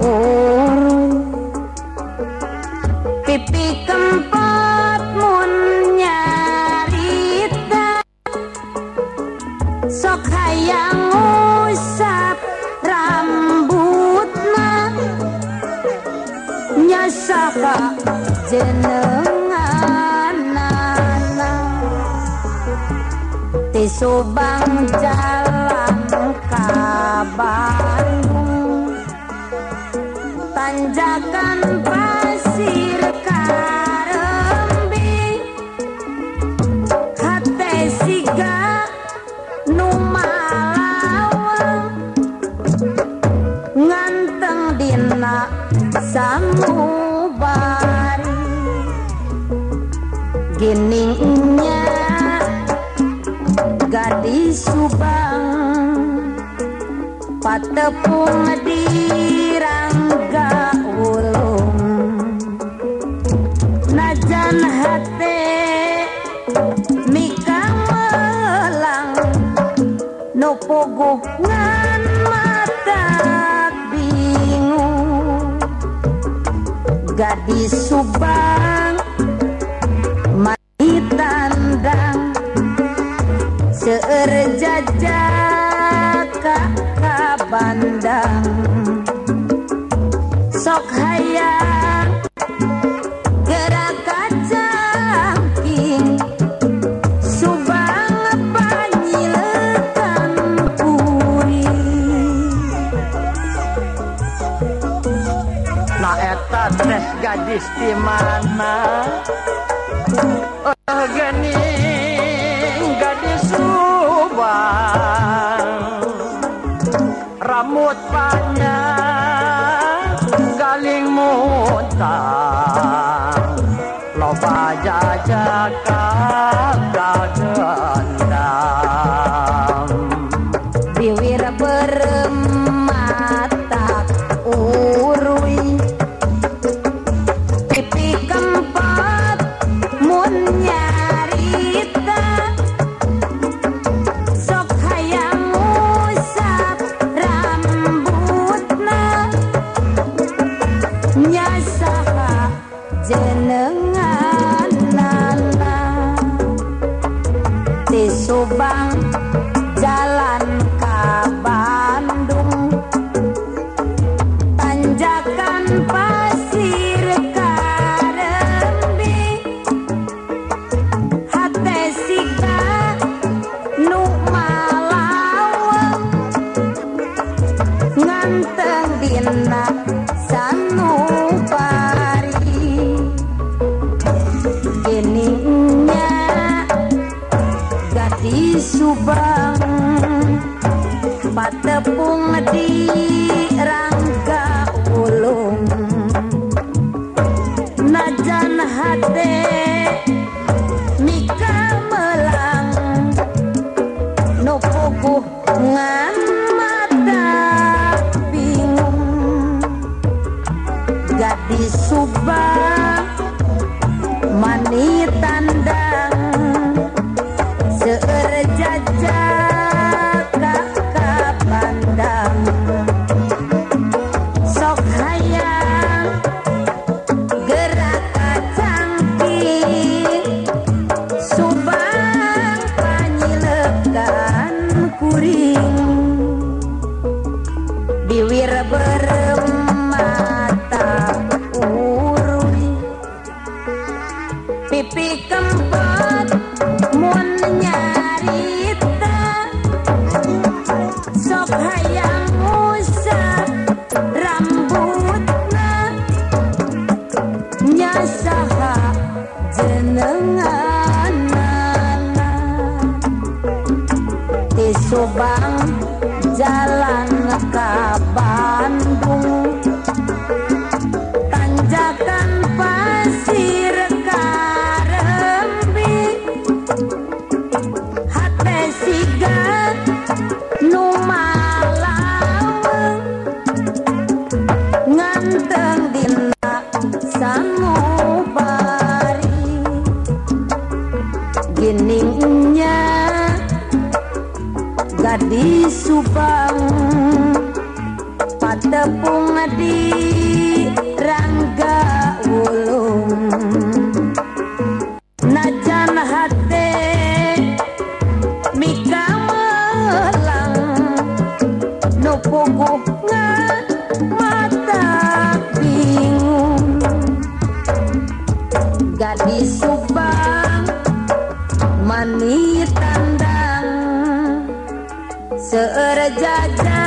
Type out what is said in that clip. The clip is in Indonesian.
urun pipi kempot mun nyarita. Sok hayang usap rambutna. Nyasaka jenenganana. Ti Subang jalan Bandung tanjakan pasir karembi hate siga nu malawang nganteng dina sanubari giningnya gadis Subang tepung dirangga ulung najan hati mikang melang. Nupuguh ngan mata bingung. Gadis subang mati tandang. Seueur jajan sok hayang gerak kacangking subang panyilekan puri. Nah eta teh gadis di mana? Oh gening gadis Subang. Rambut panjang Linh. Subang mani tandang seueur jajaka ka bandang sok hayang gerak kacangking Subang panyilekan kuring. Biwir beremata di Subang patepung di Rangga Wulung. Najan hate Mika melang Nu puguh mata bingung. Gadis Subang Mani tandang. Serejajan